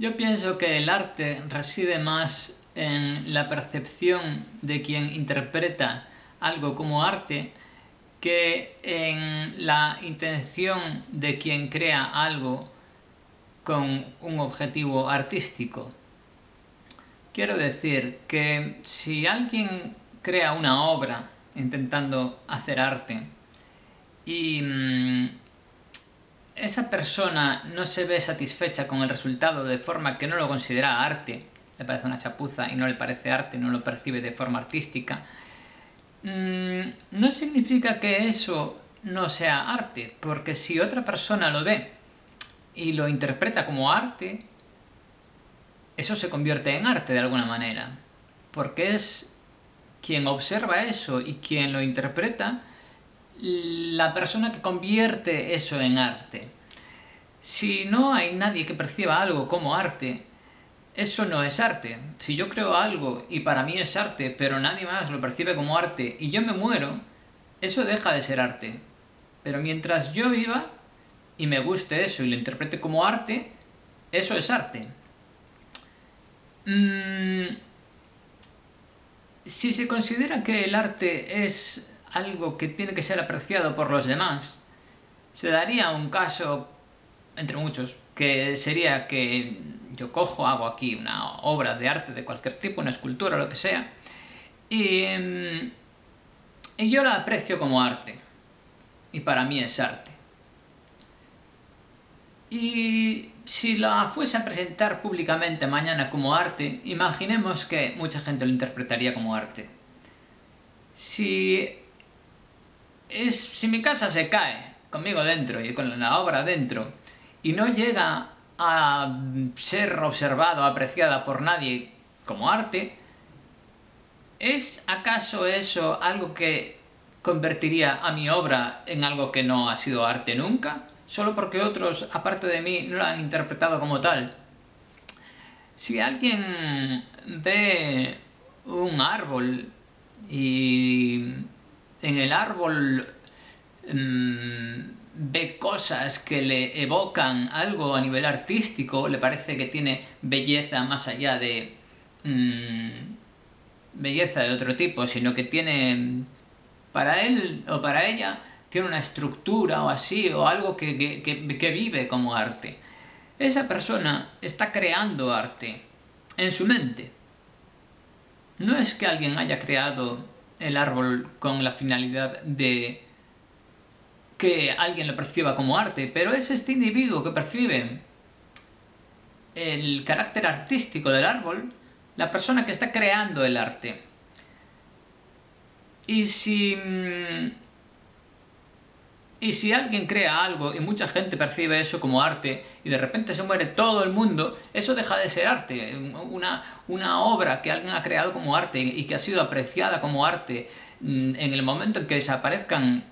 Yo pienso que el arte reside más en la percepción de quien interpreta algo como arte que en la intención de quien crea algo con un objetivo artístico. Quiero decir que si alguien crea una obra intentando hacer arte y mm, esa persona no se ve satisfecha con el resultado de forma que no lo considera arte, le parece una chapuza y no le parece arte, no lo percibe de forma artística, mm, no significa que eso no sea arte, porque si otra persona lo ve y lo interpreta como arte, eso se convierte en arte de alguna manera, porque es quien observa eso y quien lo interpreta la persona que convierte eso en arte. Si no hay nadie que perciba algo como arte, eso no es arte. Si yo creo algo y para mí es arte, pero nadie más lo percibe como arte y yo me muero, eso deja de ser arte. Pero mientras yo viva y me guste eso y lo interprete como arte, eso es arte. Mm, si se considera que el arte es algo que tiene que ser apreciado por los demás, se daría un caso, entre muchos, que sería que yo cojo, hago aquí una obra de arte de cualquier tipo, una escultura, lo que sea, y, mm, y yo la aprecio como arte, y para mí es arte. Y si la fuese a presentar públicamente mañana como arte, imaginemos que mucha gente lo interpretaría como arte. Si es si mi casa se cae conmigo dentro y con la obra dentro y no llega a ser observado, apreciada por nadie como arte, ¿es acaso eso algo que convertiría a mi obra en algo que no ha sido arte nunca? Solo porque otros, aparte de mí, no lo han interpretado como tal. Si alguien ve un árbol y en el árbol mm, ve cosas que le evocan algo a nivel artístico, le parece que tiene belleza más allá de mm, belleza de otro tipo, sino que tiene para él o para ella tiene una estructura o así, o algo que, que vive como arte. Esa persona está creando arte en su mente. No es que alguien haya creado el árbol con la finalidad de que alguien lo perciba como arte, pero es este individuo que percibe el carácter artístico del árbol, la persona que está creando el arte. Y si mm, y si alguien crea algo y mucha gente percibe eso como arte y de repente se muere todo el mundo, eso deja de ser arte. Una, una obra que alguien ha creado como arte y que ha sido apreciada como arte mm, en el momento en que desaparezcan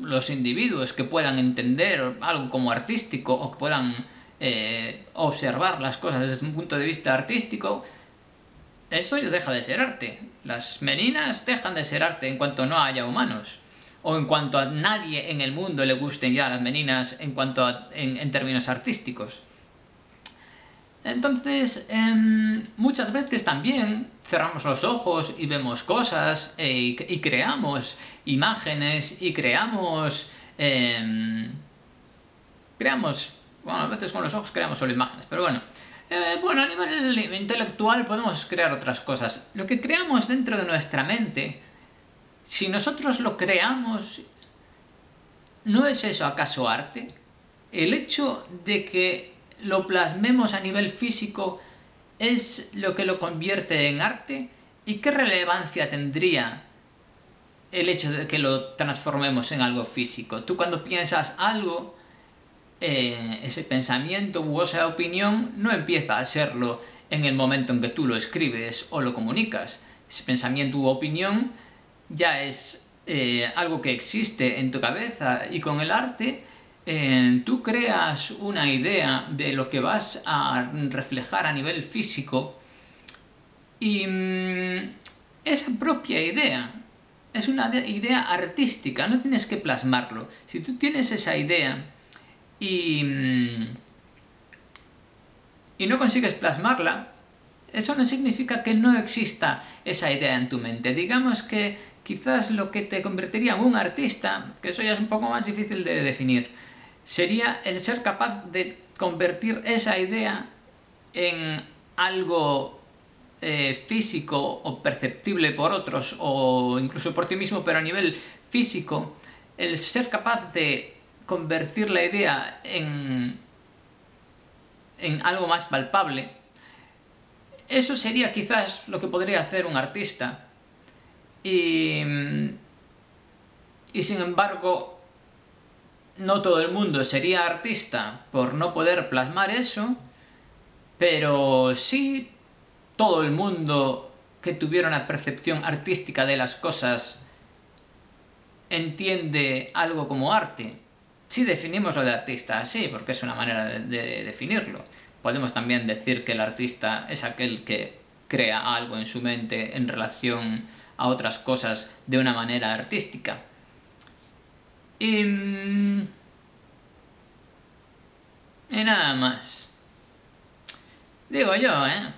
los individuos que puedan entender algo como artístico o que puedan eh, observar las cosas desde un punto de vista artístico, eso deja de ser arte. Las meninas dejan de ser arte en cuanto no haya humanos o en cuanto a nadie en el mundo le gusten ya las meninas en cuanto a, en, términos artísticos. Entonces, em, muchas veces también cerramos los ojos y vemos cosas e, y creamos imágenes y creamos... Em, creamos... Bueno, a veces con los ojos creamos solo imágenes, pero bueno. Eh, bueno, a nivel intelectual podemos crear otras cosas. Lo que creamos dentro de nuestra mente si nosotros lo creamos, ¿no es eso acaso arte? El hecho de que lo plasmemos a nivel físico es lo que lo convierte en arte y qué relevancia tendría el hecho de que lo transformemos en algo físico. Tú cuando piensas algo, eh, ese pensamiento u esa opinión no empieza a serlo en el momento en que tú lo escribes o lo comunicas. Ese pensamiento u opinión ya es eh, algo que existe en tu cabeza y con el arte eh, tú creas una idea de lo que vas a reflejar a nivel físico y mm, esa propia idea es una idea artística, no tienes que plasmarlo. Si tú tienes esa idea y, mm, y no consigues plasmarla, eso no significa que no exista esa idea en tu mente. Digamos que quizás lo que te convertiría en un artista, que eso ya es un poco más difícil de definir, sería el ser capaz de convertir esa idea en algo eh, físico o perceptible por otros o incluso por ti mismo, pero a nivel físico, el ser capaz de convertir la idea en, en algo más palpable, eso sería quizás lo que podría hacer un artista. Y, y sin embargo, no todo el mundo sería artista por no poder plasmar eso, pero sí todo el mundo que tuviera una percepción artística de las cosas entiende algo como arte. Si definimos lo de artista así, porque es una manera de, definirlo. Podemos también decir que el artista es aquel que crea algo en su mente en relación a otras cosas de una manera artística. Y, y nada más. Digo yo, ¿eh?